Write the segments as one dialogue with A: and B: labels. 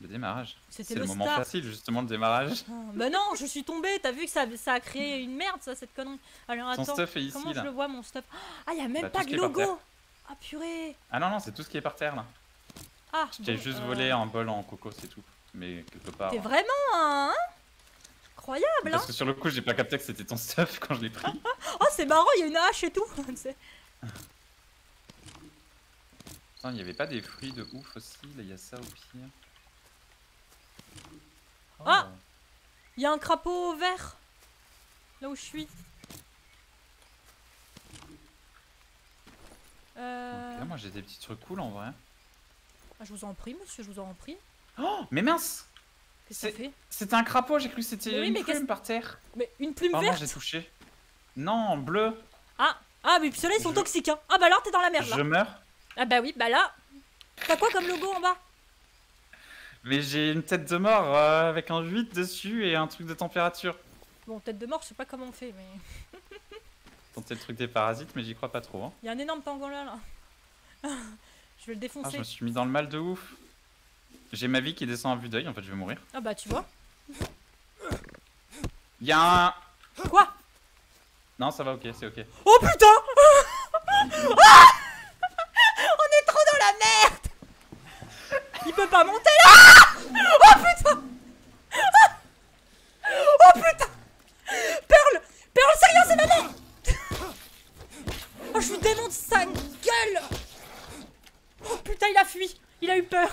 A: Le démarrage.
B: C'était
A: le,
B: le
A: moment facile, justement, le démarrage.
B: Ah, Bah non, je suis tombée, t'as vu que ça, ça a créé une merde, ça, cette connerie. Alors attends,
A: stuff est ici,
B: comment je le vois mon stuff? Ah, y a même
A: Bah,
B: pas de logo Ah purée
A: Ah non, non, c'est tout ce qui est par terre, là.
B: Ah,
A: Je t'ai
B: bon,
A: juste
B: euh,
A: volé un bol en coco, c'est tout. Mais quelque part.
B: T'es vraiment un... hein? Incroyable, hein
A: Parce que sur le coup, j'ai pas capté que c'était ton stuff quand je l'ai pris.
B: Oh, c'est marrant, il y a une hache et tout.
A: Putain, il y avait pas des fruits de ouf aussi Là, il y a ça au pire.
B: Ah. Il y a un crapaud vert Là où je suis. Euh...
A: Ok, moi j'ai des petits trucs cool en vrai.
B: ah, je vous en prie, monsieur, je vous en prie.
A: Oh, mais mince
B: Qu'est-ce que ça
A: C'est-
B: fait?
A: C'était un crapaud, j'ai cru que c'était
B: oui,
A: une plume par terre.
B: Mais une plume
A: non,
B: verte
A: j'ai touché. Non, bleu.
B: Ah Ah, mais puis ceux-là, ils sont
A: Je-
B: toxiques, hein Ah bah alors, t'es dans la merde, là
A: Je meurs.
B: Ah bah oui, bah là T'as quoi comme logo en bas?
A: Mais j'ai une tête de mort euh, avec un 8 dessus et un truc de température.
B: Bon, tête de mort, je sais pas comment on fait, mais...
A: Tenter le truc des parasites, mais j'y crois pas trop. Hein.
B: Il y a un énorme pangolin, là. je vais le
A: Ah, je
B: défoncer.
A: me suis mis dans le mal de ouf. J'ai ma vie qui descend à vue d'œil, en fait je vais mourir.
B: Ah bah, tu vois.
A: Il y a un...
B: Quoi?
A: Non, ça va, ok, c'est ok.
B: Oh putain Ah On est trop dans la merde Il peut pas monter là Oh putain Oh putain Pearl Pearl, c'est rien, c'est ma mère Oh, je lui démonte sa gueule Oh putain, il a fui Il a eu peur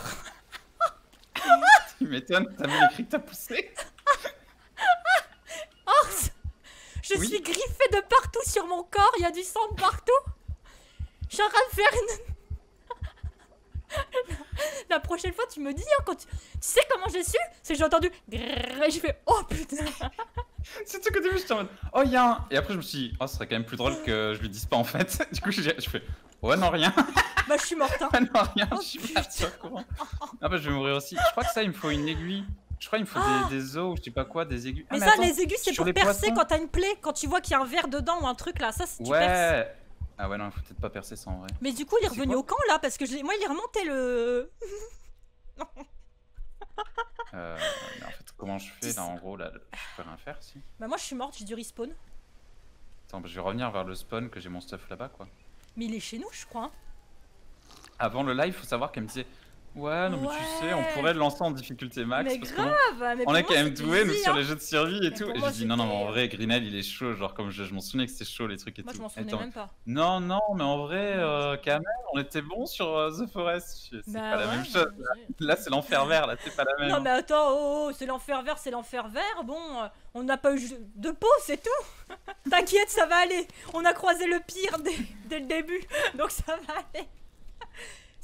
A: Tu m'étonnes, t'as mis les cris que t'as poussé.
B: Oh Je
A: Oui.
B: suis griffée de partout sur mon corps, il y a du sang de partout. Je suis en train de faire une... La prochaine fois, tu me dis, hein, quand tu... tu sais comment j'ai su C'est que j'ai entendu... grrrr Et j'ai fait, oh putain
A: Surtout qu'au début j'étais en mode Oh y'a un Et après je me suis dit Oh ce serait quand même plus drôle que je lui dise pas en fait Du coup je fais Ouais non rien
B: Bah, je suis morte, hein.
A: Ouais non rien
B: Oh,
A: Je suis
B: putain.
A: pas sur courant Ah bah je vais mourir aussi Je crois que ça il me faut une aiguille Je crois qu'il me faut
B: Ah.
A: des, des os ou je sais pas quoi Des aiguilles Ah,
B: Mais,
A: mais
B: ça,
A: attends.
B: les aigus, c'est pour
A: les
B: percer
A: poissons.
B: quand t'as une plaie, quand tu vois qu'il y a un verre dedans ou un truc là. Ça, c'est tu perces.
A: Ouais Ah ouais non il faut peut-être pas percer ça en vrai
B: Mais du coup, il est
A: C'est
B: revenu au camp là, parce que je moi, il est remonté le.
A: Euh, mais en fait comment je fais là en gros là Je peux rien faire si?
B: Bah, moi, je suis morte, j'ai dû respawn.
A: Attends bah, je vais revenir vers le spawn que j'ai mon stuff là-bas quoi
B: Mais il est chez nous, je crois. hein.
A: Avant le live faut savoir qu'elle me disait Ouais non mais tu sais on pourrait le lancer en difficulté max
B: mais
A: parce que
B: grave
A: bon,
B: mais
A: On est
B: moi,
A: quand même doués, nous, sur les jeux de survie et
B: Mais
A: tout. Et
B: moi,
A: j'ai dit, non, non, mais en vrai, Greenel, il est chaud. Genre, comme je, je m'en souvenais que c'était chaud, les trucs et
B: Moi,
A: tout.
B: je m'en souvenais même pas.
A: Non, non, mais en vrai, euh, quand même, on était bon sur euh, The Forest. C'est
B: Bah
A: pas la
B: ouais,
A: même chose.
B: mais-
A: Là, c'est l'enfer vert, là, c'est pas la même.
B: Non mais attends, oh, oh, c'est l'enfer vert, c'est l'enfer vert. Bon, euh, on n'a pas eu de peau, c'est tout. T'inquiète, ça va aller. On a croisé le pire dès, dès le début, donc ça va aller.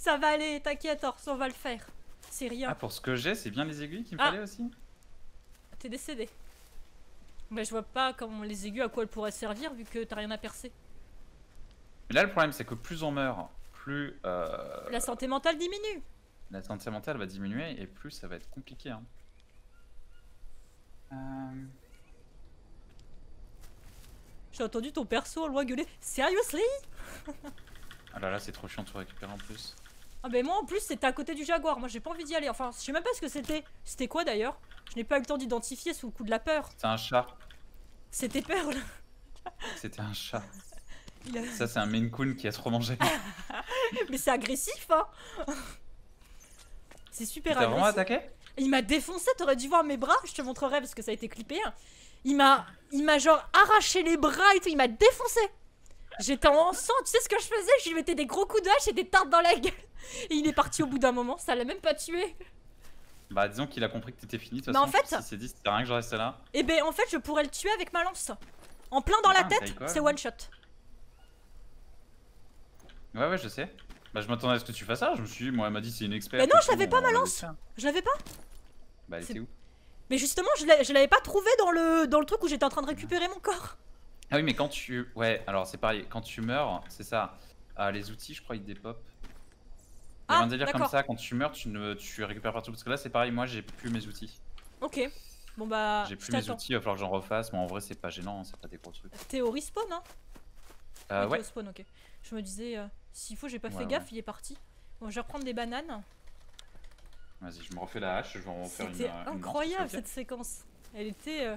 B: Ça va aller, t'inquiète, Ors, on va le faire. C'est rien.
A: Ah, pour ce que j'ai, c'est bien les aiguilles qu'il me
B: Ah.
A: fallait aussi?
B: T'es décédé. Mais je vois pas comment les aigus à quoi elles pourraient servir vu que t'as rien à percer.
A: Mais là, le problème, c'est que plus on meurt, plus euh,
B: La santé mentale diminue.
A: la santé mentale va diminuer et plus ça va être compliqué. hein. Euh,
B: J'ai entendu ton perso loin gueuler. Seriously?
A: Ah là là, c'est trop chiant de tout récupérer en plus.
B: Ah ben moi en plus c'était à côté du jaguar, moi j'ai pas envie d'y aller. Enfin, je sais même pas ce que c'était. C'était quoi d'ailleurs? Je n'ai pas eu le temps d'identifier sous le coup de la peur.
A: C'est un chat.
B: C'était Pearl.
A: C'était un chat.
B: A-
A: Ça, c'est un Maine Coon qui a trop mangé.
B: Mais c'est agressif hein C'est super
A: T'as vraiment
B: agressif.
A: attaqué?
B: Il m'a défoncé, t'aurais dû voir mes bras, je te montrerai parce que ça a été clippé. hein. Il m'a il m'a genre arraché les bras et tout, il m'a défoncé. J'étais en sang, tu sais ce que je faisais? Je lui mettais des gros coups de hache et des tartes dans la gueule. Et il est parti au bout d'un moment, ça l'a même pas tué.
A: Bah disons qu'il a compris que t'étais fini de toute
B: Mais en fait-
A: Il s'est dit c'était rien que je restais là.
B: Et ben en fait je pourrais le tuer avec ma lance. En plein dans la
A: Ah,
B: tête, c'est one shot.
A: Ouais ouais je sais. Bah je m'attendais à ce que tu fasses ça. Je me suis dit moi elle m'a dit c'est une experte.
B: Mais non, je l'avais pas, ma lance. Je l'avais pas
A: Bah elle était où?
B: Mais justement, je l'avais pas trouvé dans le, dans le truc où j'étais en train de récupérer mon corps.
A: Ah oui mais quand tu... Ouais alors c'est pareil. Quand tu meurs c'est ça. Ah les outils je crois ils dépopent. Il y a
B: Ah,
A: un délire comme ça quand tu meurs tu, ne... tu récupères partout. Parce que là c'est pareil moi j'ai plus mes outils.
B: Ok. Bon bah,
A: j'ai plus mes outils il va falloir que j'en refasse. Mais en vrai c'est pas gênant c'est pas des gros trucs.
B: T'es au respawn, hein
A: Euh, ouais.
B: au spawn, ok. Je me disais, euh, s'il faut, j'ai pas
A: Ouais,
B: fait
A: ouais.
B: gaffe, il est parti. Bon, je vais reprendre des bananes.
A: Vas-y, je me refais la hache, je vais en faire une.
B: C'était
A: euh, une
B: incroyable cette séquence. Elle était. euh,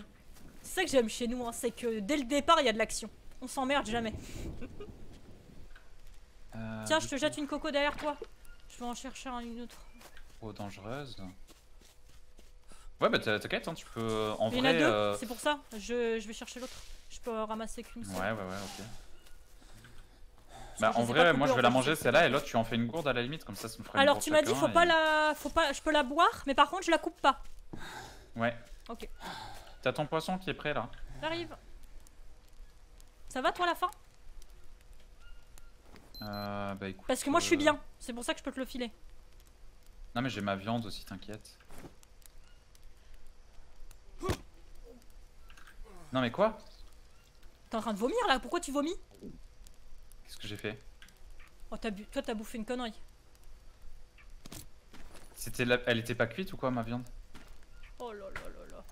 B: C'est ça que j'aime chez nous, hein, c'est que dès le départ il y a de l'action. On s'emmerde jamais. Tiens, je te jette une coco derrière toi. Je vais en chercher un- une autre.
A: Trop dangereuse. Ouais, bah t'as- t'inquiète, hein, tu peux. En
B: Il y en a deux,
A: euh,
B: c'est pour ça. Je, je vais chercher l'autre. Je peux euh, ramasser qu'une seule.
A: Ouais, ouais, ouais, ok. Bah en vrai, moi je vais la manger celle-là et l'autre tu en fais une gourde à la limite, comme ça ça nous fera une
B: Alors tu m'as dit faut pas la, faut pas, je peux la boire, mais par contre je la coupe pas.
A: Ouais.
B: Ok.
A: T'as ton poisson qui est prêt là.
B: J'arrive. Ça va toi la fin?
A: Euh, bah écoute.
B: Parce que moi je suis
A: euh,
B: bien. C'est pour ça que je peux te le filer.
A: Non mais j'ai ma viande aussi, t'inquiète. Non mais quoi?
B: T'es en train de vomir là? Pourquoi tu vomis?
A: Qu'est-ce que j'ai fait?
B: Oh t'as bu... toi t'as bouffé une connerie.
A: C'était la... Elle était pas cuite ou quoi ma viande?
B: Oh là là là là.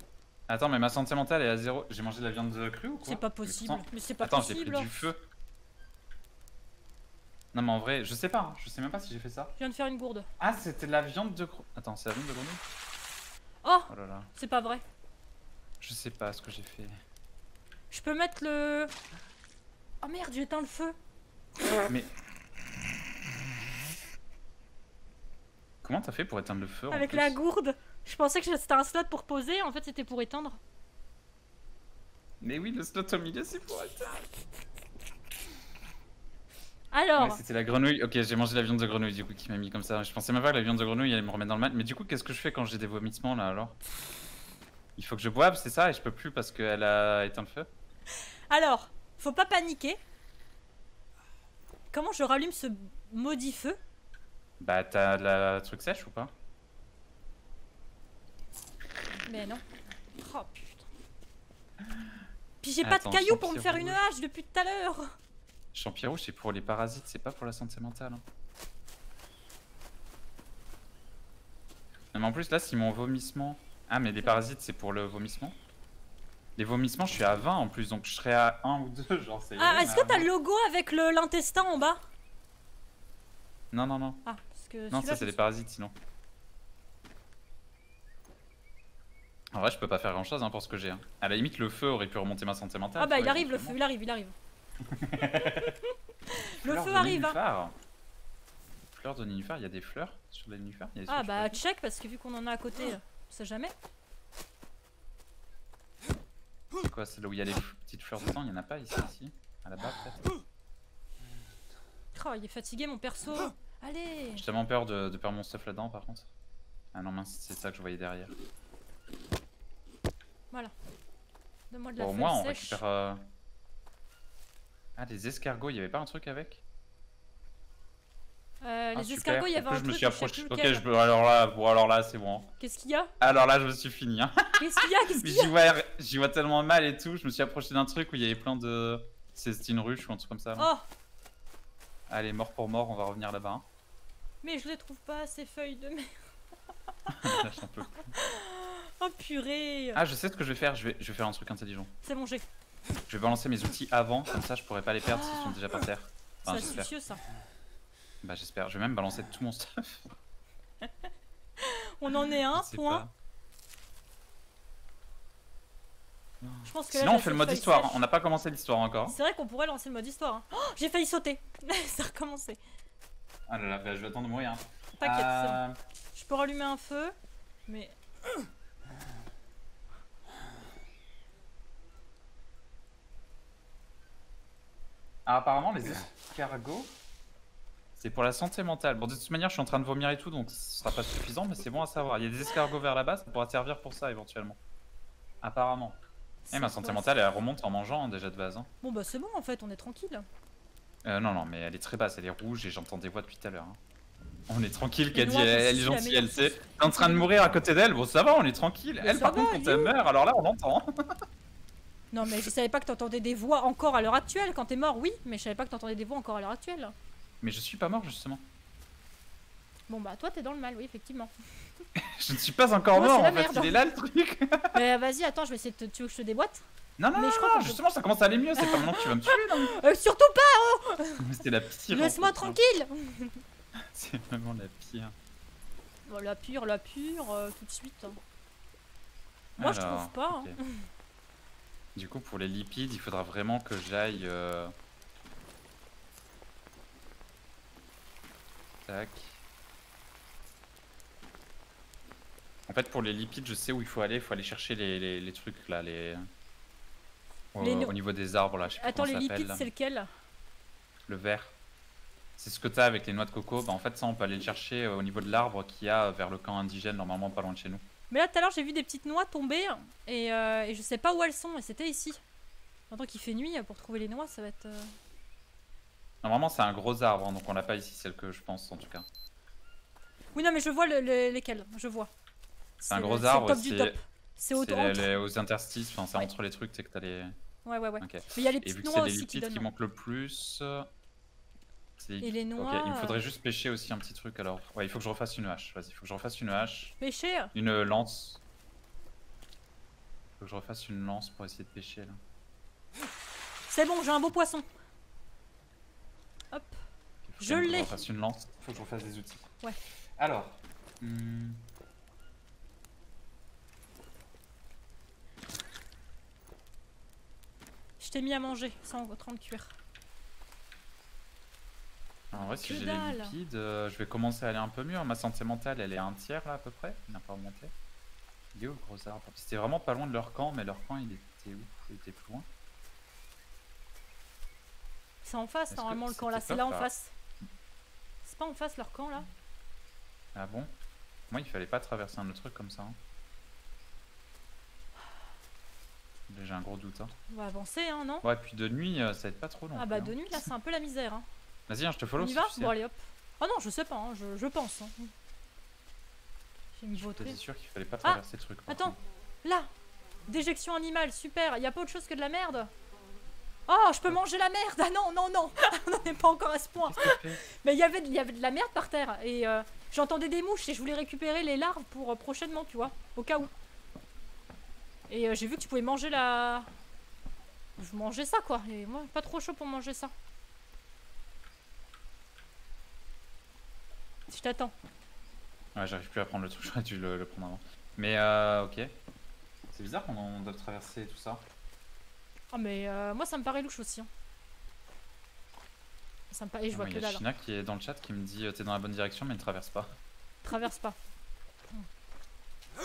A: Attends mais ma santé mentale est à zéro. J'ai mangé de la viande crue ou quoi?
B: C'est pas possible. Mais c'est pas
A: Attends, j'ai
B: possible.
A: pris du feu. Non mais en vrai, je sais pas, hein, je sais même pas si j'ai fait ça.
B: Je viens de faire une gourde.
A: Ah c'était de la viande de. Attends, c'est la viande de grenouille
B: Oh
A: Oh là là.
B: C'est pas vrai.
A: Je sais pas ce que j'ai fait.
B: Je peux mettre le... Oh merde j'ai éteint le feu.
A: Mais. Comment t'as fait pour éteindre le feu
B: Avec la gourde. Je pensais que c'était un slot pour poser, en fait c'était pour éteindre.
A: Mais oui, le slot au milieu c'est pour éteindre.
B: Alors,
A: Ouais, c'était la grenouille. Ok, j'ai mangé la viande de grenouille du coup qui m'a mis comme ça. Je pensais même pas que la viande de grenouille allait me remettre dans le mal. Mais du coup, qu'est-ce que je fais quand j'ai des vomissements là alors? Il faut que je boive, c'est ça? Et je peux plus parce qu'elle a éteint le feu?
B: Alors, faut pas paniquer. Comment je rallume ce maudit feu?
A: Bah, t'as la truc sèche ou pas?
B: Mais non. Oh putain. Puis j'ai pas de cailloux pour me faire une hache depuis tout à l'heure.
A: Champion rouge, c'est pour les parasites, c'est pas pour la santé mentale. hein. Non, mais en plus, là, si mon vomissement. Ah, mais les parasites, c'est pour le vomissement? Les vomissements, je suis à 20 en plus, donc je serais à 1 ou 2, genre c'est.
B: Ah, est-ce que t'as
A: 20.
B: le logo avec l'intestin en bas?
A: Non, non, non.
B: Ah, parce que
A: Non, ça, c'est les parasites sinon. En vrai, je peux pas faire grand chose hein, pour ce que j'ai. hein. À la limite, le feu aurait pu remonter ma santé mentale.
B: Ah bah il arrive le feu, il arrive, il arrive. le feu arrive. hein.
A: Fleurs de nénuphar, il y a des fleurs sur les nénuphars?
B: Ah bah check parce que vu qu'on en a à côté, on sait jamais.
A: C'est quoi, c'est là où il y a les petites fleurs de sang? Il y en a pas ici, ici À la bas peut-être?
B: Oh, il est fatigué mon perso. Allez.
A: J'ai tellement peur de, de perdre mon stuff là-dedans par contre. Ah non mince, c'est ça que je voyais derrière.
B: Donne-moi de la
A: Bon, moins on récupère... euh, Ah les escargots, il avait pas un truc avec
B: Euh,
A: Ah,
B: les
A: super.
B: escargots, il y avait un
A: je me
B: truc.
A: suis
B: je sais
A: approché. Ok, je peux... alors là, bon alors là c'est bon.
B: Qu'est-ce qu'il y a?
A: Alors là je me suis fini. Hein.
B: Qu'est-ce qu'il y a? Qu'est-ce
A: Mais
B: qu'il y a?
A: j'y vois, j'y vois tellement mal et tout. Je me suis approché d'un truc où il y avait plein de. C'est une ruche ou un truc comme ça.
B: Oh,
A: Allez, mort pour mort, on va revenir là-bas. hein.
B: mais je les trouve pas ces feuilles de merde.
A: J'en peux plus.
B: Oh purée.
A: ah, je sais ce que je vais faire. Je vais, je vais faire un truc intelligent.
B: C'est bon, j'ai.
A: Je vais balancer mes outils avant, comme ça je pourrais pas les perdre s'ils sont déjà par terre.
B: C'est
A: Enfin,
B: astucieux ça.
A: Bah, j'espère. Je vais même balancer tout mon stuff.
B: On en est un point.
A: pas.
B: Je pense que là,
A: Sinon, on fait le mode
B: de
A: histoire. On n'a pas commencé l'histoire encore.
B: sèches. C'est vrai qu'on pourrait lancer le mode histoire. hein. Oh, j'ai failli sauter. ça a recommencé.
A: Ah là là, bah, je vais attendre de mourir. hein.
B: T'inquiète, bon.
A: Euh,
B: Je peux rallumer un feu, mais
A: Ah, apparemment, les escargots, c'est pour la santé mentale. Bon, de toute manière, je suis en train de vomir et tout, donc ce sera pas suffisant, mais c'est bon à savoir. Il y a des escargots vers là-bas, ça pourra servir pour ça éventuellement. Apparemment. Et ma
B: c'est
A: santé mentale, elle remonte en mangeant hein, déjà de base. hein.
B: Bon bah c'est bon en fait, on est tranquille.
A: Euh, non, non, mais elle est très basse, elle est rouge et j'entends des voix depuis tout à l'heure. hein. On est tranquille, Caddy, elle, elle est
B: la
A: gentille, elle sait. T'es en train de mourir à côté d'elle, bon ça va, on est tranquille.
B: Mais
A: Elle, par
B: va,
A: contre, quand elle meurt, alors là, on entend.
B: Non mais je savais pas que t'entendais des voix encore à l'heure actuelle. Quand t'es mort, oui, mais je savais pas que t'entendais des voix encore à l'heure actuelle.
A: Mais je suis pas mort, justement.
B: Bon bah toi t'es dans le mal, oui effectivement.
A: Je ne suis pas encore
B: Moi,
A: mort, en fait, il est là le truc.
B: mais vas-y, attends, je vais essayer de te... Tu veux que je te déboîte?
A: Non, non,
B: Mais
A: non,
B: je crois
A: non, justement, ça commence à aller mieux, c'est pas maintenant que tu vas me tuer, non
B: euh, Surtout pas
A: C'était la pire.
B: Laisse-moi
A: hein.
B: tranquille
A: C'est vraiment la pire.
B: Bon, la pure, la pure, euh, tout de suite. hein. Moi, je trouve pas. hein.
A: Du coup, pour les lipides, il faudra vraiment que j'aille. euh, Tac. En fait, pour les lipides, je sais où il faut aller. Il faut aller chercher les, les- les trucs là, les. Au,
B: Les
A: au niveau des arbres là, je sais
B: Attends, les lipides, c'est lequel?
A: Le vert. C'est ce que t'as avec les noix de coco. Bah, en fait, ça, on peut aller le chercher euh, au niveau de l'arbre qu'il y a vers le camp indigène, normalement pas loin de chez nous.
B: Mais là, tout à l'heure, j'ai vu des petites noix tomber et, euh, et je sais pas où elles sont. Et c'était ici. Maintenant qu'il fait nuit, pour trouver les noix, ça va être. euh,
A: Normalement, c'est un gros arbre, hein, donc on l'a pas ici, celle que je pense en tout cas.
B: Oui, non, mais je vois le- le- lesquels. Je vois.
A: C'est un gros
B: c'est
A: arbre,
B: le top du
A: c'est-
B: top. C'est au
A: C'est
B: entre.
A: les- les- aux interstices, enfin, c'est
B: Ouais.
A: entre les trucs, sais que t'as les.
B: Ouais, ouais, ouais. Mais il y a les petites noix
A: c'est les
B: aussi qui donnent.
A: manquent le plus.
B: Et les
A: Ok,
B: noix.
A: il me faudrait
B: euh,
A: juste pêcher aussi un petit truc alors. Ouais, il faut que je refasse une hache. Vas-y, il faut que je refasse une hache.
B: Pêcher
A: Une lance. Faut que je refasse une lance pour essayer de pêcher là.
B: C'est bon, j'ai un beau poisson. Hop.
A: Il faut
B: Je
A: quand même que
B: l'ai.
A: refasse une lance. Faut que je refasse des outils.
B: Ouais.
A: Alors. hmm,
B: Je t'ai mis à manger, sans en train de cuire.
A: En vrai, si j'ai les lipides, euh, je vais commencer à aller un peu mieux. Ma santé mentale, elle est à un tiers là à peu près. Il n'a pas remonté. Il est où le gros arbre? C'était vraiment pas loin de leur camp, mais leur camp il était où? Il était plus loin.
B: C'est en face, normalement, le camp là. C'est là en face. C'est pas en face leur camp là?
A: Ah bon? Moi, il fallait pas traverser un autre truc comme ça. hein. J'ai un gros doute. Hein.
B: On va avancer, hein, non?
A: Ouais, puis de nuit, euh, ça va être pas trop long.
B: Ah bah de nuit là, c'est un peu la misère. Hein.
A: Vas-y, hein, je te follow.
B: On y
A: si
B: va
A: tu sais.
B: Bon, allez hop. Oh non, je sais pas, hein, je, je pense. hein. J'ai une
A: sûr qu'il fallait pas traverser le truc.
B: Attends,
A: contre.
B: là Déjection animale, super. Y a pas autre chose que de la merde? Oh, je peux manger la merde? Ah non, non, non On n'en est pas encore à ce point. Mais il y avait, il y avait de la merde par terre et euh, j'entendais des mouches et je voulais récupérer les larves pour euh, prochainement, tu vois, au cas où. Et euh, j'ai vu que tu pouvais manger la. Je mangeais ça quoi, et moi pas trop chaud pour manger ça. Je t'attends.
A: Ouais, j'arrive plus à prendre le truc, j'aurais dû le, le prendre avant. Mais euh, ok. C'est bizarre qu'on doive traverser tout ça.
B: Ah mais euh, moi ça me paraît louche aussi. hein. Ça me paraît. Et je vois que
A: Il y a
B: dalle. hein.
A: Qui est dans le chat qui me dit euh, t'es dans la bonne direction mais ne traverse pas.
B: Traverse pas.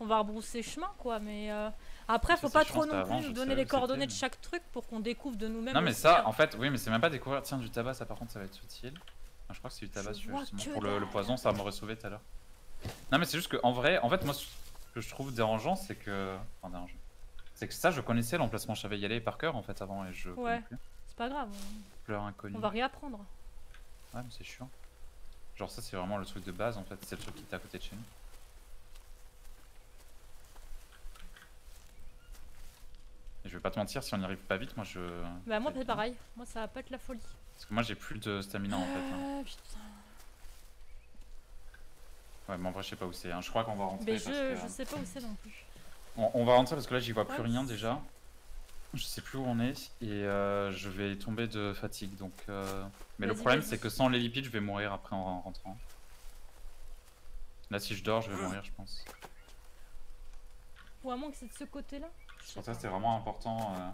B: On va rebrousser chemin quoi, mais euh, après faut pas trop non plus nous donner les coordonnées de chaque truc pour qu'on découvre de nous-mêmes.
A: Non mais ça,
B: hein.
A: en fait, oui mais c'est même pas découvrir. Tiens, du tabac ça par contre ça va être utile. Je crois que c'est du tabac justement. Pour le, poison ça m'aurait sauvé tout à l'heure. Non mais c'est juste que en vrai, en fait moi ce que je trouve dérangeant c'est que... Enfin dérangeant. C'est que ça je connaissais l'emplacement je savais y aller par cœur en fait avant et je
B: Ouais. C'est pas grave, on-
A: Fleur inconnue.
B: on va réapprendre.
A: Ouais mais c'est chiant. Genre ça c'est vraiment le truc de base en fait, c'est le truc qui était à côté de chez nous. Et je vais pas te mentir, si on n'y arrive pas vite, moi je...
B: Bah moi c'est pareil, moi ça va pas être la folie.
A: Parce que moi j'ai plus de stamina en fait. hein.
B: Ah, putain.
A: Ouais mais en vrai je sais pas où c'est, hein. je crois qu'on va rentrer
B: Mais
A: parce
B: je,
A: que...
B: je sais pas où c'est non plus.
A: On, on va rentrer parce que là j'y vois plus
B: Ouais.
A: rien déjà. Je sais plus où on est et euh, je vais tomber de fatigue donc... euh, Mais le problème c'est que sans les lipides je vais mourir après en rentrant. Là si je dors je vais mourir je pense.
B: Ou à moins que c'est de ce côté-là. Je
A: Pour ça c'était vraiment important. euh,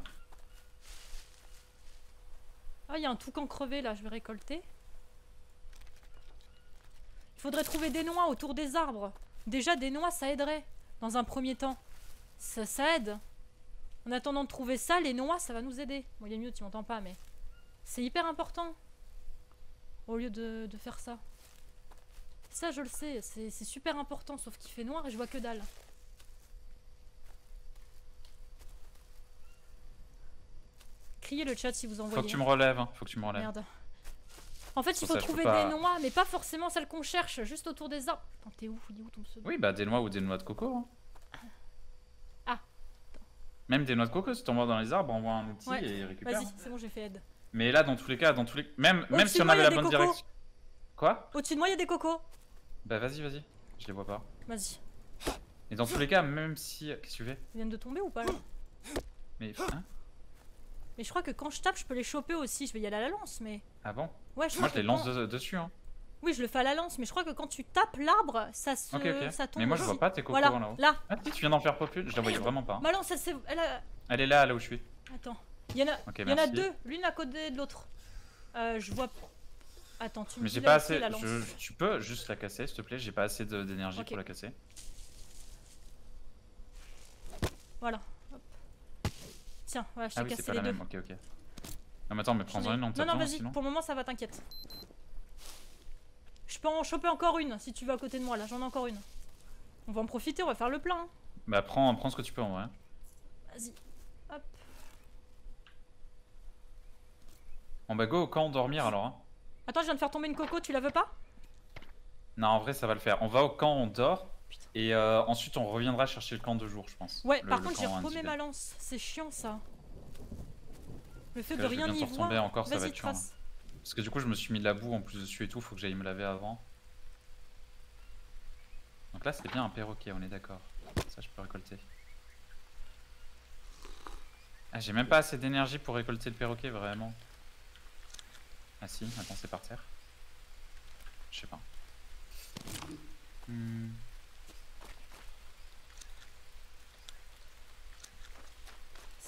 B: Ah, il y a un toucan crevé là, je vais récolter. Il faudrait trouver des noix autour des arbres. Déjà, des noix, ça aiderait dans un premier temps. Ça, ça aide. En attendant de trouver ça, les noix, ça va nous aider. Bon, il est mieux, tu m'entends pas, mais c'est hyper important. Au lieu de, de faire ça. Ça, je le sais, c'est super important, sauf qu'il fait noir et je vois que dalle. Criez le chat si vous envoyez.
A: Faut que tu me relèves, hein. faut que tu me relèves.
B: Merde. En fait, il faut
A: ça,
B: trouver
A: pas-
B: des noix, mais pas forcément celles qu'on cherche, juste autour des arbres. Putain, t'es où Il est où ton pseudo
A: Oui bah des noix ou des noix de coco. hein.
B: Ah.
A: Même des noix de coco, si t'envoies dans les arbres, envoie un outil
B: Ouais.
A: et récupère.
B: Vas-y, c'est bon, j'ai fait aide.
A: Mais là dans tous les cas, dans tous les... Même, même si on avait la bonne direction... Quoi?
B: Au-dessus de moi, il y a des cocos.
A: Bah vas-y, vas-y. Je les vois pas.
B: Vas-y.
A: Et dans tous les cas, même si... Qu'est-ce que tu fais?
B: Ils viennent de tomber ou pas là?
A: Mais... Hein?
B: Mais je crois que quand je tape, je peux les choper aussi. Je vais y aller à la lance, mais.
A: Ah bon?
B: Ouais, je
A: Moi je les lance
B: quand-
A: de- dessus hein.
B: Oui, je le fais à la lance, mais je crois que quand tu tapes l'arbre, ça se.
A: Ok ok.
B: ça tombe.
A: Mais moi je vois pas tes cocos
B: Voilà,
A: là-haut.
B: là.
A: Ah si, tu viens d'en faire popule, je la voyais vraiment pas.
B: Ma lance, elle s'est. Elle a...
A: Elle est là, là où je suis.
B: Attends. Il y en a,
A: Ok,
B: il y en a deux, l'une à côté de l'autre. Euh, je vois. Attends, tu me
A: Mais
B: dis
A: j'ai pas assez.
B: la lance.
A: je- tu peux juste la casser, s'il te plaît. J'ai pas assez d'énergie pour la casser.
B: Voilà. Tiens, voilà, je t'ai
A: Ah oui, c'est
B: cassé
A: pas
B: les
A: la
B: deux.
A: même. Ok, ok. Non, mais attends, mais prends-en une en
B: Non, non, vas-y,
A: sinon.
B: pour le moment ça va, t'inquiète. Je peux en choper encore une si tu veux à côté de moi là, j'en ai encore une. On va en profiter, on va faire le plein. hein.
A: Bah, prends, prends ce que tu peux en vrai.
B: Vas-y. Hop.
A: Bon, bah, go au camp dormir alors. Hein.
B: Attends, je viens de faire tomber une coco, tu la veux pas?
A: Non, en vrai, ça va le faire. On va au camp, on dort. Et euh, ensuite, on reviendra chercher le camp de jour, je pense.
B: Ouais,
A: Le-
B: par
A: le
B: contre j'ai repaumé ma lance, c'est chiant ça. Le fait de rien y voir.
A: encore, ça va
B: Vas-y,
A: être chiant,
B: trace.
A: Parce que du coup, je me suis mis de la boue en plus dessus et tout. Faut que j'aille me laver avant. Donc là, c'est bien un perroquet, on est d'accord. Ça, je peux récolter. Ah, j'ai même pas assez d'énergie pour récolter le perroquet, vraiment. Ah si, attends, c'est par terre. Je sais pas. Hmm.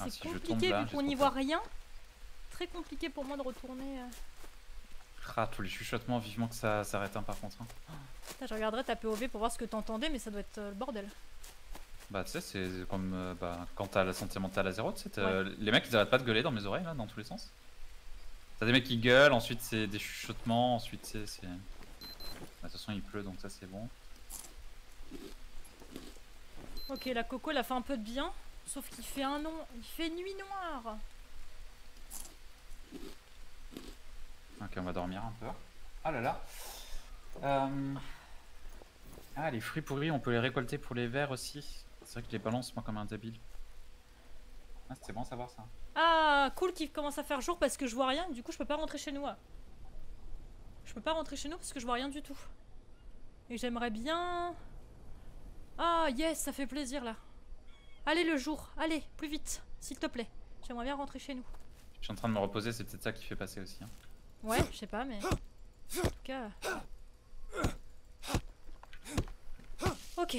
B: C'est
A: si je tombe
B: compliqué
A: là,
B: vu qu'on n'y voit rien. Très compliqué pour moi de retourner. euh.
A: Ah, tous les chuchotements, vivement que ça s'arrête un par contre. hein.
B: Putain, je regarderai ta POV pour voir ce que t'entendais, mais ça doit être euh, le bordel.
A: Bah tu sais, c'est comme euh, bah, quand t'as la santé mentale à zéro, tu sais, les mecs ils arrêtent pas de gueuler dans mes oreilles là, dans tous les sens. T'as des mecs qui gueulent, ensuite c'est des chuchotements, ensuite c'est... c'est- Bah, De toute façon il pleut donc ça c'est bon.
B: Ok, la coco, elle a fait un peu de bien. Sauf qu'il fait un nom. Il fait nuit noire.
A: Ok on va dormir un peu. Ah là là. Euh, Ah les fruits pourris on peut les récolter pour les vers aussi. C'est vrai que je les balance moi comme un débile. Ah c'est bon à savoir ça.
B: Ah, cool qu'il commence à faire jour parce que je vois rien. Du coup, je peux pas rentrer chez nous. Je peux pas rentrer chez nous parce que je vois rien du tout. Et j'aimerais bien. Ah, yes, ça fait plaisir là. Allez, le jour. Allez, plus vite, s'il te plaît. J'aimerais bien rentrer chez nous.
A: Je suis en train de me reposer, c'est peut-être ça qui fait passer aussi. hein.
B: Ouais, je sais pas, mais. En tout cas. Ok.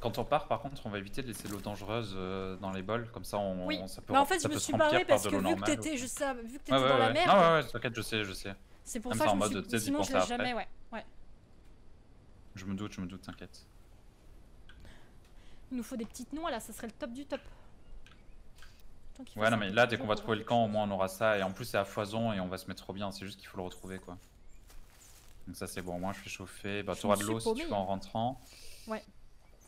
A: Quand on part, par contre, on va éviter de laisser l'eau dangereuse euh, dans les bols, comme ça, on,
B: Oui.
A: ça peut,
B: Bah, en fait, je me suis
A: par
B: parce que vu que t'étais
A: aussi.
B: je sais, vu que t'étais
A: Ouais, ouais,
B: dans la
A: ouais.
B: mer,
A: Non, ouais, ouais, t'inquiète, je sais, je sais.
B: c'est pour ça que
A: en
B: je me
A: mode,
B: suis... Sinon, je l'ai jamais, ouais. Ouais.
A: Je me doute, je me doute, t'inquiète.
B: Il nous faut des petites noix là, ça serait le top du top.
A: Ouais, non, mais là, dès qu'on va trouver le camp, au moins on aura ça. Et en plus, c'est à foison et on va se mettre trop bien. C'est juste qu'il faut le retrouver, quoi. Donc, ça, c'est bon. Moi, je suis chauffé. Bah, t'auras de l'eau si tu veux en rentrant.
B: chose.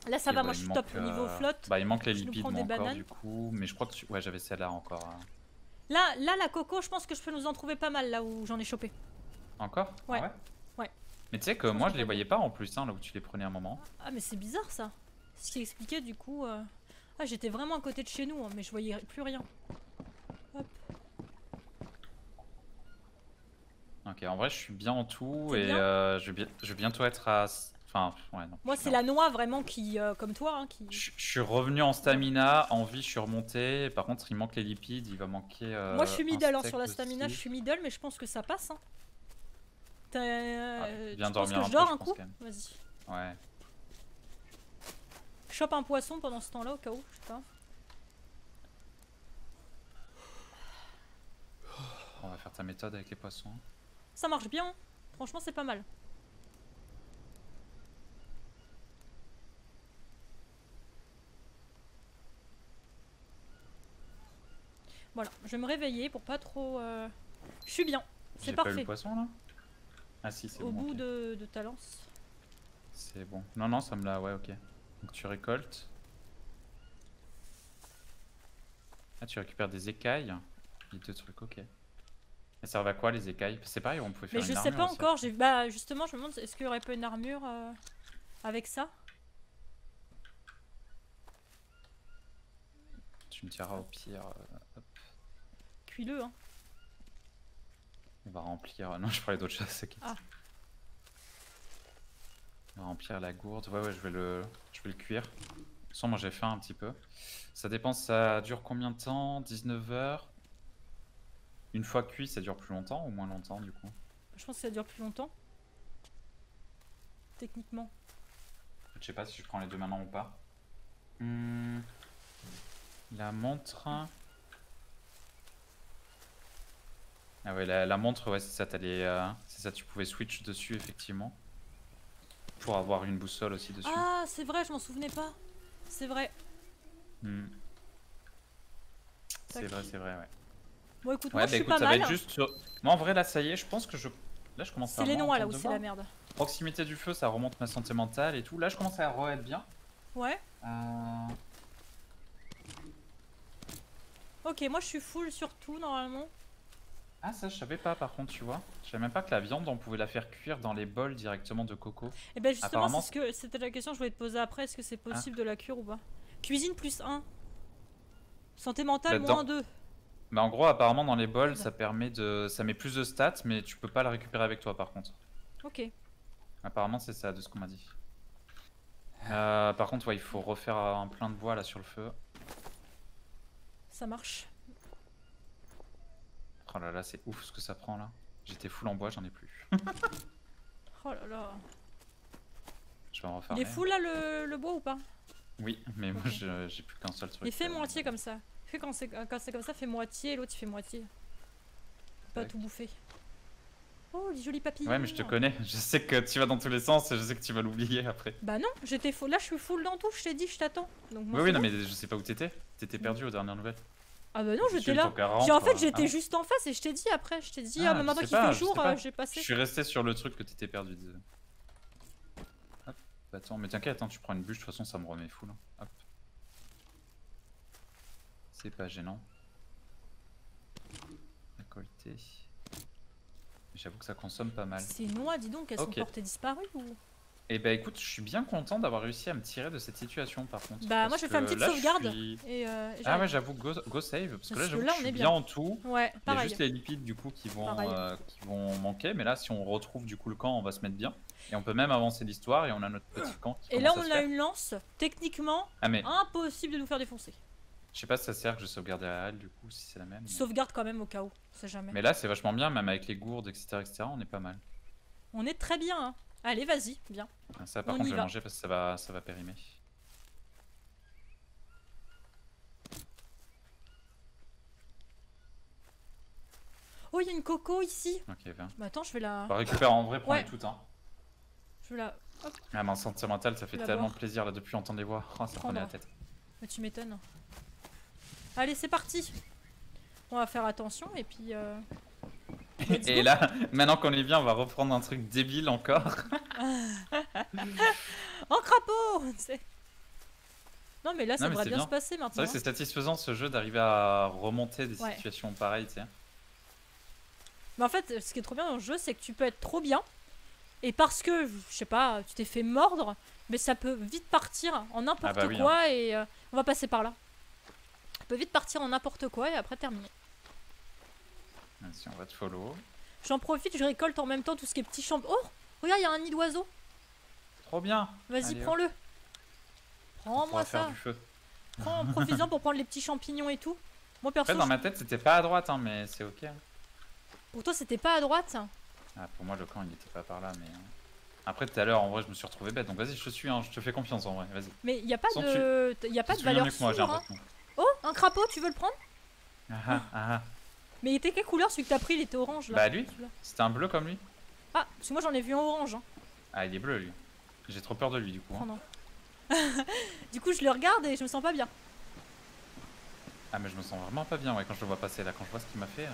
B: Là, ça
A: Et
B: va,
A: bah,
B: moi je suis top niveau
A: euh,
B: flotte.
A: Bah, il manque les lipides, moi, encore,
B: bananes.
A: du coup. Mais je crois que tu... Ouais, j'avais celle-là encore. euh.
B: Là, là, la coco, je pense que je peux nous en trouver pas mal là où j'en ai chopé.
A: Encore? Ah
B: Ouais?
A: Mais tu sais que moi, je les voyais pas en plus, hein, là où tu les prenais un moment.
B: Ah, mais c'est bizarre ça. Ce qui expliquait du coup. euh, Ah, j'étais vraiment à côté de chez nous, hein, mais je voyais plus rien. Hop.
A: Ok, en vrai, je suis bien en tout et
B: bien
A: euh, je, vais bien- je vais bientôt être à. Enfin, ouais, non.
B: Moi, c'est la noix vraiment qui, euh, comme toi, hein, qui.
A: Je, je suis revenu en stamina, en vie, je suis remonté. Par contre, il manque les lipides, il va manquer. euh,
B: Moi, je suis
A: un
B: middle hein, sur la stamina,
A: aussi.
B: je suis middle, mais je pense que ça passe. Hein. T'as- euh,
A: viens
B: tu penses
A: dormir
B: que je dors un coup. Vas-y.
A: Ouais.
B: Chope un poisson pendant ce temps-là au cas où, je sais pas.
A: On va faire ta méthode avec les poissons.
B: Ça marche bien, franchement, c'est pas mal. Voilà, je vais me réveiller pour pas trop. euh, Je suis bien, c'est
A: pas eu
B: parfait.
A: le poisson là? Ah si, c'est
B: Au
A: bon.
B: bout
A: ok.
B: de, de ta lance.
A: C'est bon. Non, non, ça me l'a. Ouais, ok. Donc tu récoltes. Ah, tu récupères des écailles. Les deux trucs, ok. Elles servent à quoi les écailles? C'est pareil, on pouvait faire
B: Mais
A: une
B: je sais pas
A: aussi.
B: encore, bah justement, je me demande est-ce qu'il y aurait pas une armure euh, avec ça?
A: Tu me diras au pire. euh, hop,
B: Cuis-le, hein.
A: On va remplir. Non, je parlais d'autre chose. ok.
B: Ah.
A: On va remplir la gourde. Ouais, ouais, je vais le, je vais le cuire. Sans moi j'ai faim un petit peu. Ça dépend, ça dure combien de temps? 19 heures? Une fois cuit, ça dure plus longtemps ou moins longtemps du coup?
B: Je pense que ça dure plus longtemps. Techniquement.
A: Je sais pas si je prends les deux maintenant ou pas. Hmm. La montre. Ah ouais, la, la montre, ouais, c'est ça, euh, c'est ça, tu pouvais switch dessus effectivement. Pour avoir une boussole aussi dessus.
B: Ah, c'est vrai, je m'en souvenais pas. C'est vrai.
A: Hmm. C'est vrai, c'est vrai, ouais.
B: Bon, écoute,
A: Ouais,
B: moi
A: bah
B: je suis
A: écoute,
B: pas
A: ça va être juste sur... Moi en vrai, là, ça y est, je pense que je. Là, je commence à.
B: C'est les noix là où c'est la merde.
A: Proximité du feu, ça remonte ma santé mentale et tout. Là, je commence à re-être bien.
B: Ouais.
A: Euh...
B: Ok, moi je suis full sur tout normalement.
A: Ah, ça, je savais pas par contre, tu vois. Je savais même pas que la viande, on pouvait la faire cuire dans les bols directement de coco.
B: Et ben justement,
A: Apparemment-
B: c'est ce que c'était la question que je voulais te poser après. Est-ce que c'est possible de la cure ou pas? Cuisine plus 1. Santé mentale
A: Là-dedans.
B: moins 2.
A: Mais en gros, apparemment, dans les bols, ça permet de. Ça met plus de stats, mais tu peux pas le récupérer avec toi par contre.
B: Ok.
A: Apparemment, c'est ça de ce qu'on m'a dit. Euh, par contre, ouais, il faut refaire un plein de bois là sur le feu.
B: Ça marche.
A: Oh là là, c'est ouf ce que ça prend là. J'étais full en bois, j'en ai plus.
B: Oh là là.
A: Je vais en refaire.
B: Il est full là le, le bois ou pas?
A: Oui, mais moi j'ai plus qu'un seul truc.
B: Il fait
A: euh,
B: moitié comme ça. Fais quand c'est quand c'est comme ça, fais moitié, l'autre il fait moitié. Pas tout bouffer. Oh, les jolis papillons.
A: Ouais, mais je te connais. Je sais que tu vas dans tous les sens et je sais que tu vas l'oublier après.
B: Bah non, j'étais full. Là, je suis full dans tout. Je t'ai dit, je t'attends.
A: Oui, oui, non, mais je sais pas où t'étais. T'étais perdu aux dernières nouvelles.
B: Ah bah non, j'étais là.
A: ton 40,
B: J'ai- en fait, j'étais
A: ah.
B: juste en face et je t'ai dit après. Je t'ai dit,
A: Ah,
B: ah, mais
A: je
B: maintenant qu'il fait
A: je
B: jour,
A: pas.
B: euh, j'ai
A: Je
B: passé.
A: suis resté sur le truc que t'étais perdu. disais. Hop. Bah, Attends, mais t'inquiète, hein, tu prends une bûche, de toute façon ça me remet full. hein. Hop. C'est pas gênant. Récolter. J'avoue que ça consomme pas mal.
B: Ces noix, dis donc, elles
A: Ok.
B: sont portées disparues ou?
A: Et bah écoute, je suis bien content d'avoir réussi à me tirer de cette situation par contre.
B: Bah, moi, je vais faire une petite
A: là,
B: sauvegarde.
A: suis-
B: Et euh,
A: Ah ouais, j'avoue, go, go save, parce que là
B: Parce
A: j'avoue que
B: là,
A: je
B: on est
A: bien
B: bien.
A: en tout.
B: Ouais,
A: Il y a
B: pareil.
A: juste les lipides du coup qui vont,
B: Pareil.
A: euh, qui vont manquer, mais là si on retrouve du coup le camp, on va se mettre bien. Et on peut même avancer l'histoire et on a notre petit camp qui
B: Et là,
A: à
B: on a une lance. Techniquement,
A: Ah mais
B: impossible de nous faire défoncer.
A: je sais pas si ça sert que je sauvegarde la halle du coup, si c'est la même. mais-
B: Sauvegarde quand même au cas où. On sait jamais.
A: Mais là c'est vachement bien, même avec les gourdes, etc., etc., on est pas mal.
B: On est très bien. Hein. Allez, vas-y, bien.
A: Ah, Ça par
B: On
A: contre je vais
B: va.
A: manger parce que ça va, ça va périmer.
B: Oh, il y a une coco ici.
A: Ok, viens.
B: Bah attends, je vais la.
A: On va récupérer en vrai,
B: Ouais.
A: toutes. Hein.
B: Je vais la.
A: Ah, ma santé mentale, ça fait tellement
B: boire.
A: plaisir là depuis entendre les voix. Oh, ça prenait la tête.
B: Mais tu m'étonnes. Allez, c'est parti. On va faire attention et puis. euh,
A: Et là, maintenant qu'on est bien, on va reprendre un truc débile encore.
B: En crapaud. Non, mais là, ça
A: Non, mais
B: devrait
A: c'est
B: bien,
A: bien.
B: se passer
A: C'est
B: maintenant.
A: vrai que c'est satisfaisant ce jeu d'arriver à remonter des
B: Ouais.
A: situations pareilles, tu sais.
B: Mais en fait, ce qui est trop bien dans le jeu, c'est que tu peux être trop bien. Et parce que, je sais pas, tu t'es fait mordre, mais ça peut vite partir en n'importe
A: Ah bah oui,
B: quoi et euh, on va passer par là. Ça peut vite partir en n'importe quoi et après terminer.
A: Vas-y, on va te follow.
B: J'en profite, je récolte en même temps tout ce qui est petit champ. Oh Regarde, il y a un nid d'oiseau.
A: Trop bien
B: Vas-y, prends-le. Prends-moi ça.
A: du feu.
B: Prends, profite-en pour prendre les petits champignons et tout. Moi, perso,
A: En fait, dans
B: je-
A: ma tête, c'était pas à droite, hein, mais c'est ok. hein.
B: pour toi, c'était pas à droite.
A: Ah, pour moi, le camp, il était pas par là, mais... euh, Après, tout à l'heure, en vrai, je me suis retrouvé bête, donc vas-y, je te suis, hein, je te fais confiance, en vrai, vas-y.
B: Mais il n'y a pas
A: Sans
B: de, il y a pas
A: Tu
B: de valeur sûre. hein. Oh, un crapaud, tu veux le prendre?
A: Ah, ah, ah.
B: Mais il était quelle couleur celui que t'as pris? Il était orange là.
A: Bah, lui. C'était un bleu comme lui
B: Ah, parce que moi j'en ai vu un orange. Hein.
A: Ah, il est bleu, lui. J'ai trop peur de lui, du coup. hein.
B: Oh non. du coup, je le regarde et je me sens pas bien.
A: Ah, mais je me sens vraiment pas bien, ouais, quand je le vois passer, là, quand je vois ce qu'il m'a fait. euh.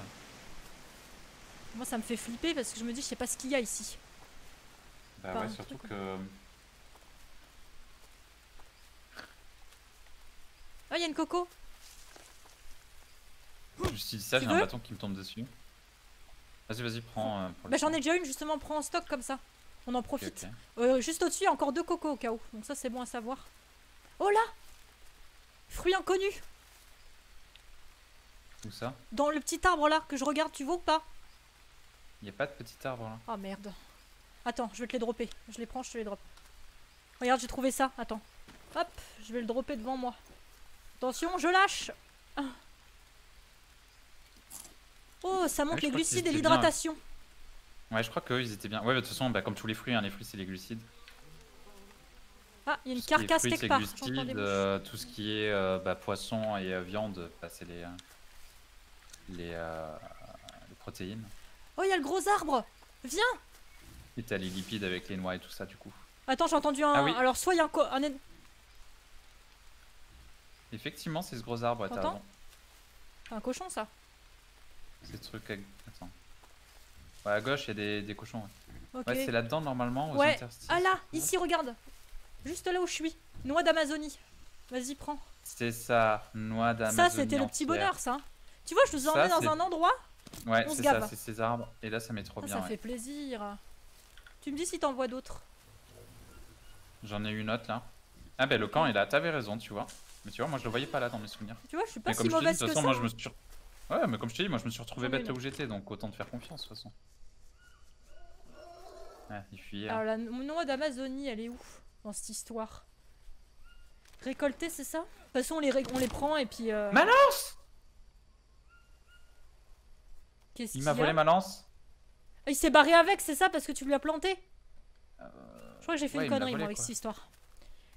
B: Moi, ça me fait flipper parce que je me dis, je sais pas ce qu'il y a ici.
A: Bah
B: Pas
A: ouais, surtout
B: truc,
A: que...
B: Ah, il y a une coco.
A: Dit ça, j'ai un bâton qui me tombe dessus. Vas-y, vas-y, prends. euh,
B: Bah, j'en ai déjà une justement, prends en stock comme ça. On en profite. Euh, juste au-dessus, encore deux cocos au cas où. Donc, ça, c'est bon à savoir. Oh là Fruit inconnu
A: Où ça?
B: Dans le petit arbre là que je regarde, tu vois ou pas?
A: Il a pas de petit arbre là.
B: Ah merde. Attends, je vais te les dropper. Je les prends, je te les drop. Regarde, j'ai trouvé ça. Attends. Hop, je vais le dropper devant moi. Attention, je lâche. Oh, ça monte
A: Ouais,
B: les glucides et l'hydratation.
A: Ouais, je crois qu'eux, ils étaient bien. Ouais, bah, de toute façon, bah, comme tous les fruits, hein, les fruits, c'est les glucides.
B: Ah, il y a une
A: Tout
B: carcasse
A: fruits,
B: quelque
A: c'est
B: part.
A: glucides, euh, tout ce qui est euh, bah, poisson et euh, viande, bah, c'est les, euh, les, euh, les protéines.
B: Oh, il y a le gros arbre. Viens.
A: Et t'as les lipides avec les noix et tout ça, du coup.
B: Attends, j'ai entendu un.
A: Ah oui.
B: Alors, soit il y a un, co- un en-
A: Effectivement, c'est ce gros arbre, t'as raison.
B: un cochon, ça.
A: C'est ce truc. à- Attends. Ouais, à gauche, il y a des, des cochons. Ouais. Ouais, c'est là-dedans, normalement, aux
B: Ouais. Ah là, ici, regarde. Juste là où je suis. Noix d'Amazonie. Vas-y, prends.
A: C'est ça, noix d'Amazonie.
B: Ça, c'était le petit bonheur, ça. Tu vois, je nous emmené dans un endroit.
A: Ouais,
B: On se
A: c'est ça, c'est ces arbres. Et là, ça met trop
B: Ça,
A: bien.
B: ça
A: ouais.
B: fait plaisir. Tu me dis si t'en vois d'autres.
A: J'en ai une autre là. Ah, ben le camp est là, t'avais raison, tu vois. Mais tu vois, moi je le voyais pas là dans mes souvenirs.
B: Tu vois, je suis pas
A: Mais
B: si
A: comme je te dis, de
B: mauvaise
A: toute
B: que
A: façon,
B: ça.
A: moi je me suis. Ouais, mais comme je te dis, moi je me suis retrouvé
B: ai
A: bête là où j'étais, donc autant te faire confiance de toute façon. Ah, il fuit.
B: Alors, la noix d'Amazonie, elle est où dans cette histoire Récolter, c'est ça? De toute façon, on les, on les prend et puis. euh,
A: Ma lance
B: Qu'est-ce
A: Il
B: qu'il
A: m'a
B: y a?
A: volé ma lance
B: Ah, Il s'est barré avec, c'est ça Parce que tu lui as planté?
A: Euh,
B: Je crois que j'ai fait
A: ouais,
B: une connerie,
A: volé,
B: moi, avec cette histoire.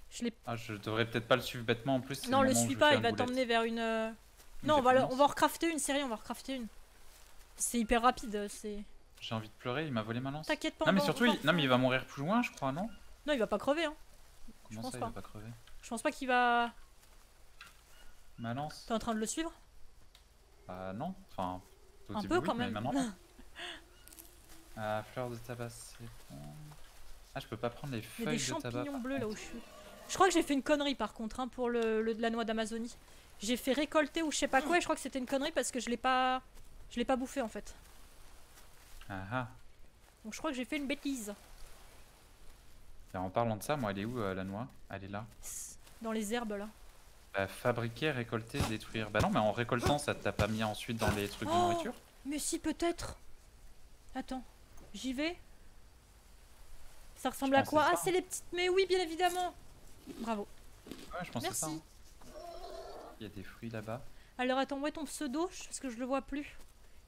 B: Je l'ai.
A: Ah, je devrais peut-être pas le suivre bêtement en plus.
B: Non, le suis pas, il va t'emmener vers une. Non, on va, on va en recrafter une, série, on va en recrafter une. C'est hyper rapide, c'est.
A: J'ai envie de pleurer, il m'a volé ma lance.
B: T'inquiète pas,
A: Non,
B: on
A: mais surtout, il... non, mais il va mourir plus loin, je crois, non?
B: Non, il va pas crever, hein.
A: Comment
B: pense
A: ça,
B: pas.
A: il va pas crever?
B: Je pense pas qu'il va.
A: Ma lance
B: T'es en train de le suivre?
A: Bah, non. Enfin,
B: Un peu quand même.
A: maintenant. Ah, fleur de tabac, c'est bon. Ah, je peux pas prendre les
B: Il y a
A: feuilles
B: des
A: de tabac.
B: champignons
A: par
B: bleus là où je suis. Je crois que j'ai fait une connerie par contre hein, pour le, le- de la noix d'Amazonie. J'ai fait récolter ou je sais pas quoi et je crois que c'était une connerie parce que je l'ai pas je l'ai pas bouffé en fait.
A: Ah ah.
B: Donc je crois que j'ai fait une bêtise.
A: Et en parlant de ça, moi, elle est où euh, la noix? Elle est là.
B: Dans les herbes là.
A: Bah, fabriquer, récolter, détruire. Bah non, mais en récoltant, ça t'a pas mis ensuite dans les trucs de
B: Oh
A: nourriture?
B: Mais si peut-être. Attends, j'y vais. Ça ressemble à quoi?
A: ça,
B: Ah c'est les petites mais oui bien évidemment. Bravo.
A: Ouais, je pensais ça.
B: Merci.
A: hein. Il y a des fruits là-bas.
B: Alors attends, où est ton pseudo Parce que je le vois plus.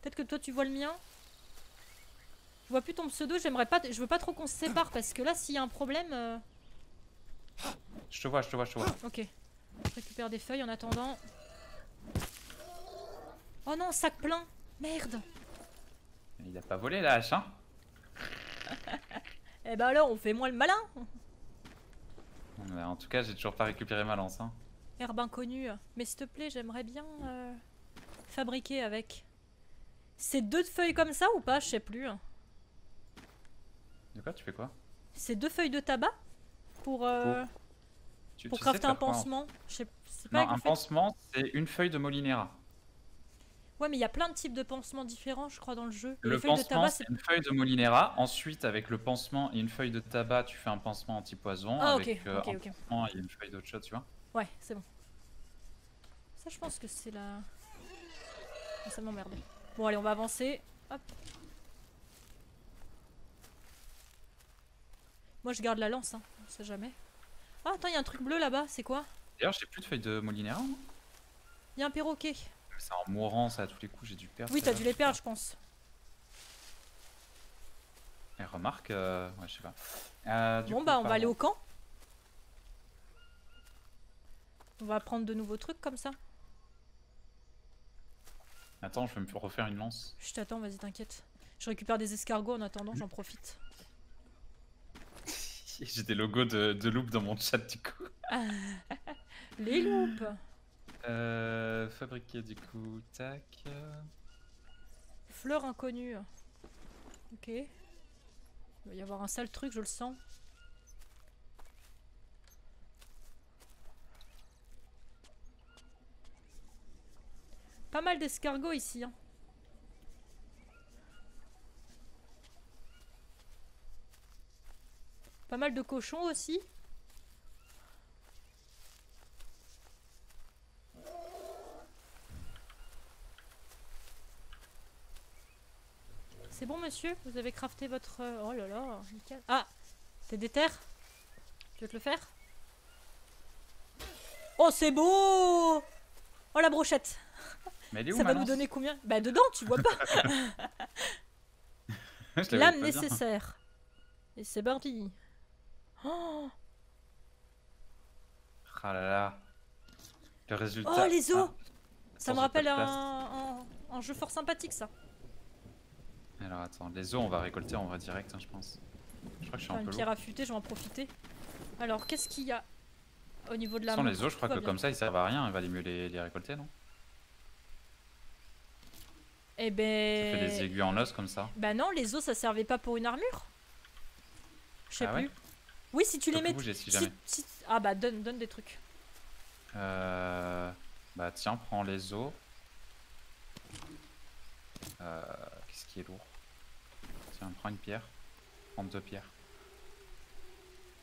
B: Peut-être que toi tu vois le mien. Je vois plus ton pseudo, j'aimerais pas je veux pas trop qu'on se sépare parce que là s'il y a un problème euh,
A: Je te vois, je te vois, je te vois.
B: OK. Je récupère des feuilles en attendant. Oh non, sac plein. Merde.
A: Il a pas volé la hache, hein
B: Eh ben alors, on fait moins le malin.
A: Mais En tout cas, j'ai toujours pas récupéré ma lance, hein.
B: Herbe inconnue. Mais s'il te plaît, j'aimerais bien euh, fabriquer avec. C'est deux feuilles comme ça ou pas? Je sais plus.
A: De quoi, tu fais quoi?
B: C'est deux feuilles de tabac pour euh,
A: tu,
B: pour
A: tu
B: crafter un pansement. Je sais c'est pas
A: Non, un pansement, c'est une feuille de molinera.
B: Ouais, mais il y a plein de types de pansements différents, je crois, dans le jeu.
A: Le pansement, c'est une feuille de molinera. Ensuite, avec le pansement et une feuille de tabac, tu fais un pansement anti-poison.
B: Ah, ok,
A: avec euh,
B: ok,
A: un
B: ok.
A: pansement et une feuille d'autre chose, tu vois.
B: Ouais, c'est bon. Ça, je pense que c'est la. Ah, ça m'emmerde. Bon, allez, on va avancer. Hop. Moi, je garde la lance, hein. On sait jamais. Ah, attends, il y a un truc bleu là-bas, c'est quoi?
A: D'ailleurs, j'ai plus de feuilles de molinera. moi.
B: Il y a un perroquet.
A: C'est en mourant, ça, à tous les coups, j'ai dû perdre.
B: Oui, t'as dû les perdre, je pense.
A: Et remarque, euh, ouais, je sais pas. Euh, du
B: Bon,
A: coup,
B: bah, on va aller au camp. On va prendre de nouveaux trucs comme ça.
A: Attends, je vais me refaire une lance.
B: Je t'attends, vas-y, t'inquiète. Je récupère des escargots en attendant, j'en profite.
A: J'ai des logos de, de loup dans mon chat, du coup.
B: Les loupes
A: Euh, fabriquer, du coup, tac.
B: Fleurs inconnues. Ok. Il va y avoir un sale truc, je le sens. Pas mal d'escargots ici. hein. Pas mal de cochons aussi. C'est bon, monsieur? Vous avez crafté votre... euh, Oh là là. Ah T'es déter Je vais te le faire? Oh, c'est beau Oh, la brochette
A: Mais elle est où
B: Ça va nous donner combien? Bah, dedans, tu vois pas L'âme nécessaire. Et c'est parti. Oh,
A: Ah là là. Le résultat.
B: Oh, les os
A: Ah,
B: Ça me rappelle un,
A: place.
B: un- un jeu fort sympathique, ça.
A: Alors attends, les os on va récolter en vrai direct, hein, je pense. Je crois que je suis
B: Enfin,
A: un
B: une
A: peu
B: pierre affûtée, je vais en profiter. Alors, qu'est-ce qu'il y a au niveau de la main?
A: les os, je crois que
B: va bien.
A: comme ça ils servent à rien, il valait mieux les, les récolter, non?
B: Eh
A: Ça fait des
B: ben...
A: aiguilles en os comme ça.
B: Bah non, les os, ça servait pas pour une armure. Je sais
A: Ah ouais
B: plus. Oui, si tu les mets...
A: bouger si
B: si-
A: jamais.
B: si- Ah bah, donne, donne des trucs.
A: Euh... Bah tiens, prends les os. Euh... Qu'est-ce qui est lourd? Tiens, prends une pierre. Prends deux pierres.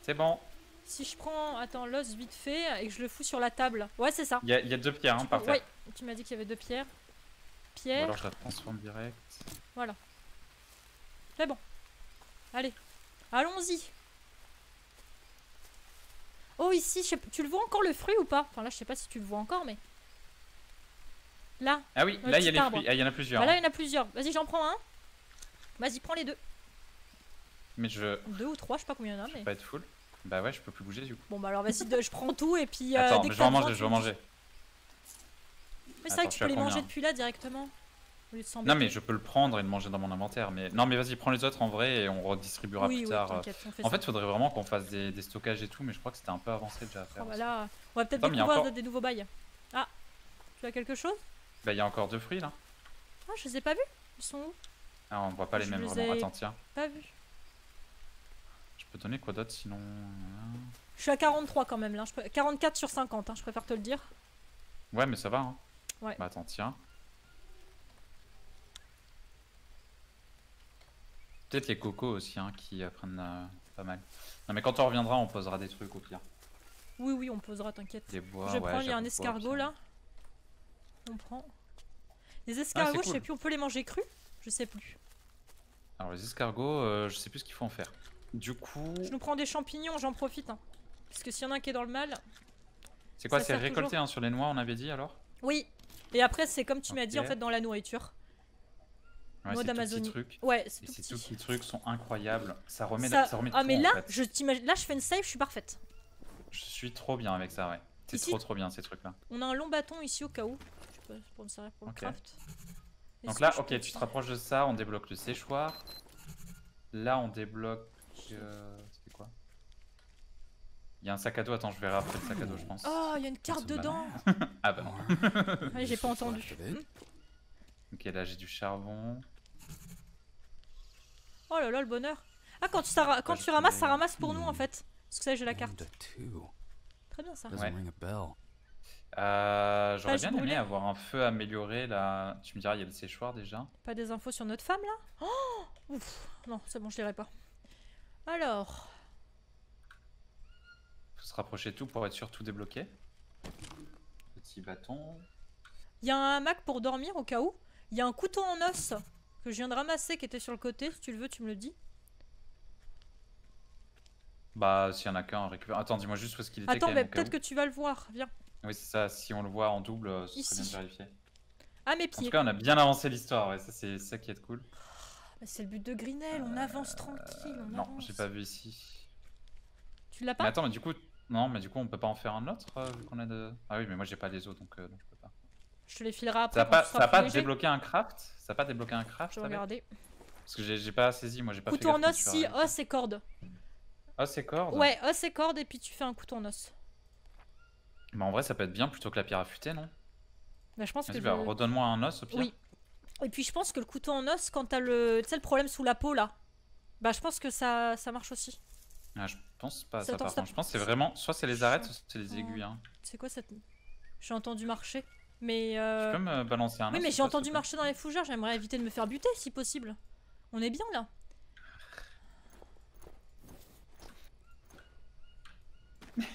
A: C'est bon.
B: Si je prends, attends, l'os vite fait et que je le fous sur la table. Ouais, c'est ça.
A: Il y, a- il y a deux pierres hein, par terre.
B: Ouais, tu m'as dit qu'il y avait deux pierres.
A: Ou alors je la transforme direct.
B: c'est bon. Allez, allons-y. Oh, ici, je sais tu le vois encore le fruit ou pas? Enfin là, je sais pas si tu le vois encore, mais... Là,
A: Ah oui, là il y a les fruits. Ah, il y en a plusieurs.
B: Bah là,
A: hein.
B: il y en a plusieurs. Vas-y, j'en prends un. Vas-y, prends les deux.
A: Mais je...
B: Deux ou trois, je sais pas combien il y en a,
A: je
B: mais...
A: pas être full. Bah ouais, je peux plus bouger du coup.
B: Bon, bah alors vas-y, je prends tout et puis... euh,
A: Attends,
B: dès
A: mais
B: que
A: je vais en manger, je vais en manger.
B: Mais c'est vrai que tu peux les manger depuis là directement. Au lieu de
A: Non mais je peux le prendre et le manger dans mon inventaire. Mais non mais vas-y, prends les autres en vrai et on redistribuera
B: Oui,
A: plus
B: oui,
A: tard. En fait, il faudrait vraiment qu'on fasse des, des stockages et tout, mais je crois que c'était un peu avancé déjà à faire.
B: Oh, on va peut-être découvrir
A: encore-
B: des nouveaux bails. Ah, tu as quelque chose?
A: Bah il y a encore deux fruits là.
B: Ah, je les ai pas vus. Ils sont où?
A: Ah, on voit pas les mêmes
B: les
A: vraiment.
B: ai-
A: Attends, tiens.
B: Pas vus.
A: Je peux donner quoi d'autre sinon euh,
B: Je suis à 43 quand même là. Je peux- 44 sur 50, hein, je préfère te le dire.
A: Ouais, mais ça va. Hein.
B: Ouais.
A: Bah attends, tiens. Peut-être les cocos aussi hein, qui apprennent euh, pas mal. Non mais quand on reviendra, on posera des trucs au pire.
B: Oui, oui, on posera, t'inquiète.
A: Des bois.
B: je
A: ouais,
B: prends, il y a un escargot là. On prend. Les escargots, je
A: cool.
B: sais plus, on peut les manger crus? Je sais plus.
A: Alors les escargots, euh, je sais plus ce qu'il faut en faire. Du coup,
B: Je nous prends des champignons, j'en profite. Hein. Parce que s'il y en a un qui est dans le mal.
A: c'est quoi C'est récolter hein, sur les noix, on avait dit alors?
B: Oui. Et après, c'est comme tu m'as dit en fait dans la nourriture.
A: Ouais, petits
B: d'Amazonie.
A: trucs.
B: Ouais, c'est tout
A: ces tout petits trucs sont incroyables. Ça remet,
B: Ça-
A: ça remet
B: Ah
A: tout,
B: mais
A: en
B: là,
A: fait.
B: je t'imagine, là je fais une save, je suis parfaite.
A: Je suis trop bien avec ça, ouais. C'est trop trop bien ces trucs-là.
B: On a un long bâton ici au cas où. Je peux pour me servir pour le craft. Et
A: Donc là, ok, tu te rapproches de ça, on débloque le séchoir. Là, on débloque. euh, Il y a un sac à dos, attends, je verrai après le sac à dos, je pense.
B: Oh, il y a une carte dedans.
A: Ah bah non.
B: Allez, j'ai pas entendu.
A: Ok, là j'ai du charbon.
B: Oh là là, le bonheur. Ah, quand tu, ça- quand tu ramasses, ça ramasse pour nous en fait. Parce que ça, j'ai la carte. Très bien ça.
A: Ouais. Euh, J'aurais bien aimé avoir un feu amélioré là. Tu me diras, il y a le séchoir déjà.
B: Pas des infos sur notre femme là? Oh Ouf. Non, c'est bon, je lirai pas. Alors,
A: se rapprocher de tout pour être sûr tout débloqué. Petit bâton.
B: il y a un hamac pour dormir au cas où. Il y a un couteau en os que je viens de ramasser qui était sur le côté. Si tu le veux, tu me le dis.
A: Bah, s'il y en a qu'un, récupère. Attends, dis-moi juste où est-ce qu'il était.
B: Attends, mais peut-être que tu vas le voir. Viens.
A: Oui, c'est ça. Si on le voit en double, euh, ce serait bien
B: Ici.
A: de vérifier.
B: À mes
A: En tout
B: pieds.
A: cas, on a bien avancé l'histoire. Ouais, ça, c'est ça qui est cool.
B: Bah, c'est le but de Grinel, on avance tranquille. On
A: non, j'ai pas vu ici.
B: Tu l'as
A: Mais
B: pas?
A: attends, mais du coup, non, mais du coup, on peut pas en faire un autre euh, vu qu'on a de. Ah oui, mais moi j'ai pas les os donc, euh, donc je peux pas.
B: Je te les filerai après.
A: Ça a
B: quand
A: pas,
B: tu
A: ça
B: seras
A: a pas
B: plus léger.
A: débloqué un craft Ça a pas débloqué un craft
B: Je vais
A: avec
B: regarder.
A: Parce que j'ai pas saisi, moi j'ai pas
B: Couteau
A: fait
B: en os, si, os et corde.
A: Ah, c'est corde
B: Ouais, os et corde, et puis tu fais un couteau en os.
A: Mais en vrai, ça peut être bien plutôt que la pierre affûtée, non?
B: Bah, je pense que
A: Vas-y,
B: je...
A: bah, redonne-moi un os au pire.
B: Oui. Et puis je pense que le couteau en os, quand t'as le, tu sais, le problème sous la peau là, bah je pense que ça, ça marche aussi.
A: Ah, je pense pas
B: Ça
A: ça, par contre. Je pense que c'est vraiment. Soit c'est les arêtes, soit c'est les aiguilles. Hein.
B: C'est quoi cette. J'ai entendu marcher. Mais. euh,
A: Tu peux me balancer un
B: Oui, mais j'ai entendu marcher dans les fougères, j'aimerais éviter de me faire buter si possible. On est bien là.